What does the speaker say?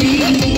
You.